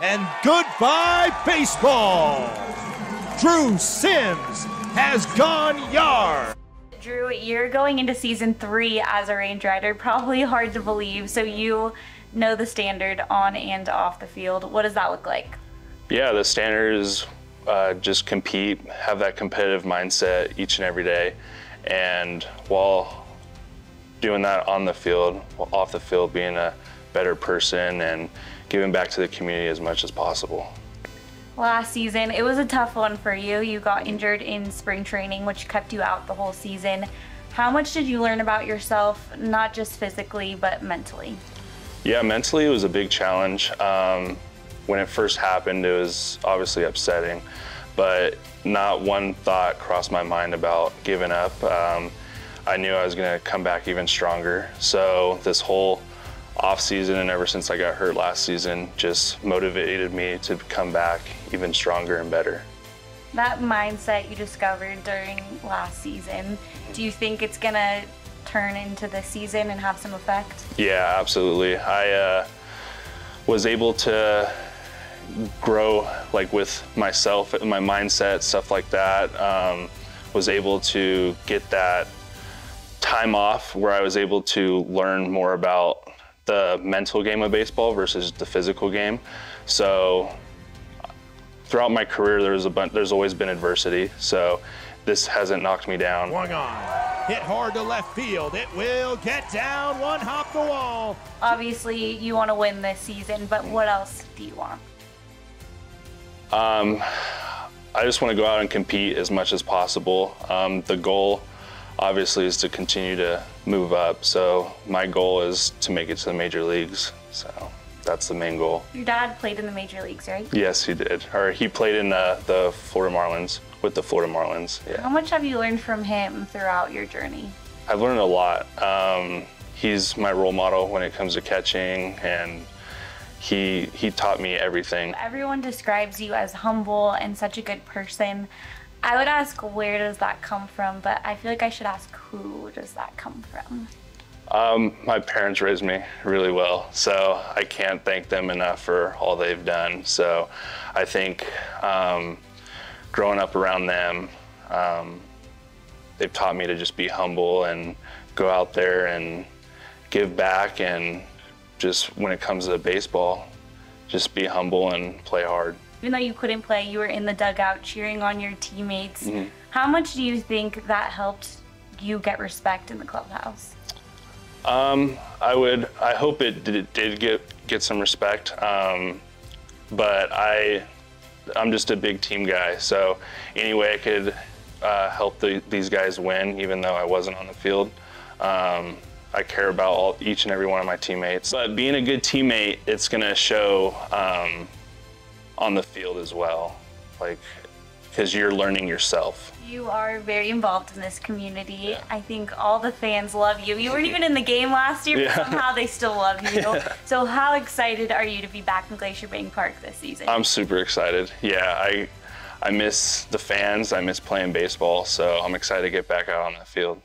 and goodbye baseball. Drew Sims has gone yard. Drew, you're going into season three as a range rider. Probably hard to believe. So you know the standard on and off the field. What does that look like? Yeah, the standard is uh, just compete, have that competitive mindset each and every day. And while doing that on the field, off the field, being a better person and giving back to the community as much as possible. Last season, it was a tough one for you. You got injured in spring training, which kept you out the whole season. How much did you learn about yourself, not just physically, but mentally? Yeah, mentally it was a big challenge. Um, when it first happened, it was obviously upsetting, but not one thought crossed my mind about giving up. Um, I knew I was going to come back even stronger. So this whole off season and ever since I got hurt last season just motivated me to come back even stronger and better. That mindset you discovered during last season, do you think it's going to turn into the season and have some effect? Yeah, absolutely. I uh, was able to grow like with myself, and my mindset, stuff like that. Um, was able to get that time off where I was able to learn more about the mental game of baseball versus the physical game. So throughout my career, there's a bunch, there's always been adversity. So this hasn't knocked me down. Swung on, hit hard to left field. It will get down, one hop the wall. Obviously, you want to win this season, but what else do you want? Um, I just want to go out and compete as much as possible. Um, the goal, obviously, is to continue to move up. So my goal is to make it to the major leagues. So that's the main goal. Your dad played in the major leagues, right? Yes, he did. Or he played in uh, the Florida Marlins with the Florida Marlins. Yeah. How much have you learned from him throughout your journey? I've learned a lot. Um, he's my role model when it comes to catching and he he taught me everything. Everyone describes you as humble and such a good person. I would ask where does that come from, but I feel like I should ask who does that come from? Um, my parents raised me really well, so I can't thank them enough for all they've done. So I think um, growing up around them, um, they've taught me to just be humble and go out there and give back and just when it comes to baseball, just be humble and play hard. Even though you couldn't play, you were in the dugout cheering on your teammates. Mm-hmm. How much do you think that helped you get respect in the clubhouse? Um, I would. I hope it did, did get get some respect. Um, but I, I'm just a big team guy. So any way I could uh, help the, these guys win, even though I wasn't on the field, um, I care about all, each and every one of my teammates. But being a good teammate, it's going to show um, on the field as well, like because you're learning yourself. You are very involved in this community. Yeah. I think all the fans love you. You weren't even in the game last year, yeah. but somehow they still love you. Yeah. So how excited are you to be back in Glacier Bank Park this season? I'm super excited. Yeah, I I miss the fans. I miss playing baseball, so I'm excited to get back out on the field.